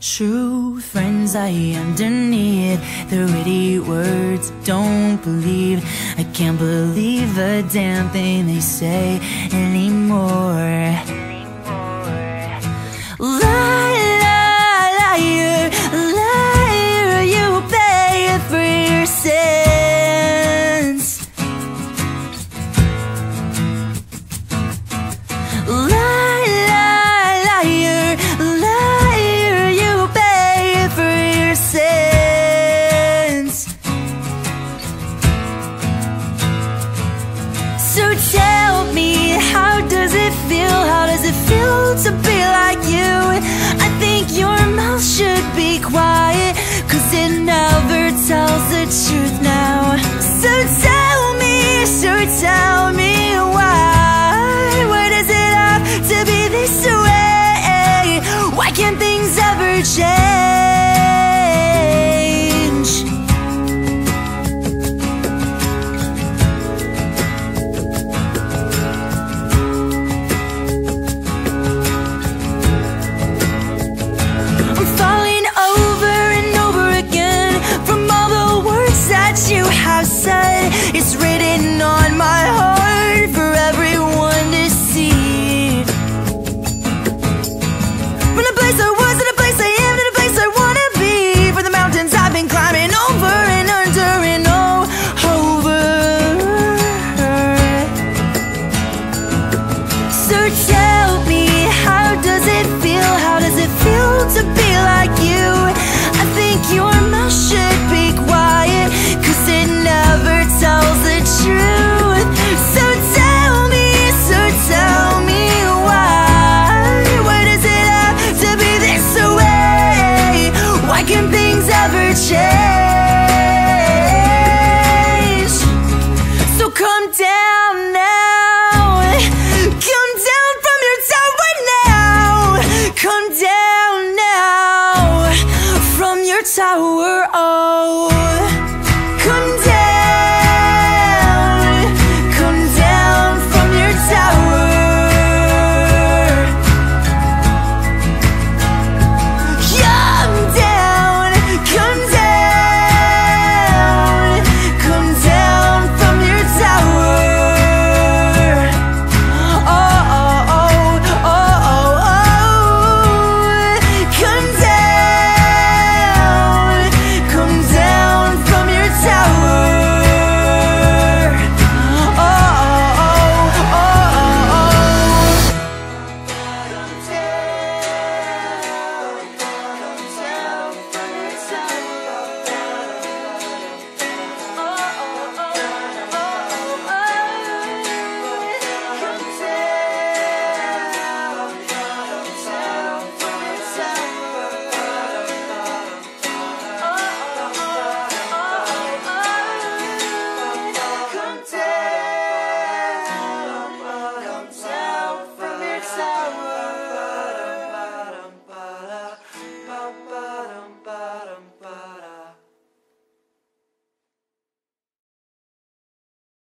True friends I underneath The witty words don't believe. I can't believe a damn thing they say anymore. it feel? How does it feel to be like you? I think your mouth should be quiet